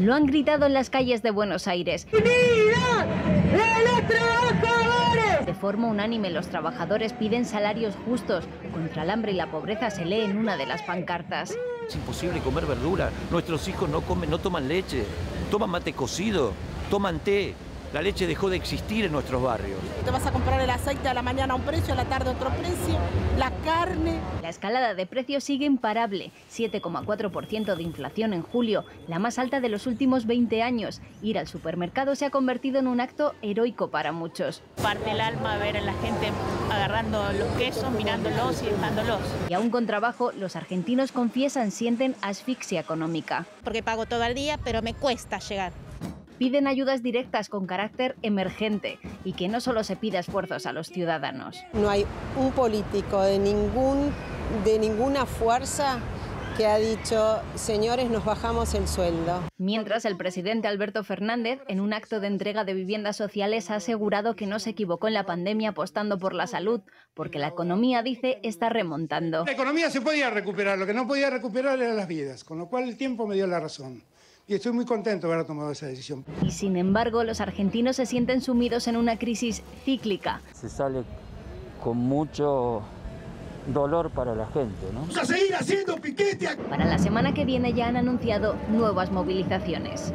Lo han gritado en las calles de Buenos Aires. De forma unánime, los trabajadores piden salarios justos. Contra el hambre y la pobreza se lee en una de las pancartas. Es imposible comer verdura. Nuestros hijos no comen, no toman leche, toman mate cocido, toman té. La leche dejó de existir en nuestros barrios. Te vas a comprar el aceite a la mañana a un precio, a la tarde a otro precio, la carne. La escalada de precios sigue imparable, 7,4% de inflación en julio, la más alta de los últimos 20 años. Ir al supermercado se ha convertido en un acto heroico para muchos. Parte el alma ver a la gente agarrando los quesos, mirándolos y dejándolos. Y aún con trabajo, los argentinos confiesan sienten asfixia económica. Porque pago todo el día, pero me cuesta llegar piden ayudas directas con carácter emergente y que no solo se pida esfuerzos a los ciudadanos. No hay un político de, ningún, de ninguna fuerza que ha dicho, señores, nos bajamos el sueldo. Mientras, el presidente Alberto Fernández, en un acto de entrega de viviendas sociales, ha asegurado que no se equivocó en la pandemia apostando por la salud, porque la economía, dice, está remontando. La economía se podía recuperar, lo que no podía recuperar eran las vidas, con lo cual el tiempo me dio la razón y estoy muy contento de haber tomado esa decisión. Y sin embargo, los argentinos se sienten sumidos en una crisis cíclica. Se sale con mucho dolor para la gente, ¿no? ¡Vamos a seguir haciendo piquete! Para la semana que viene ya han anunciado nuevas movilizaciones.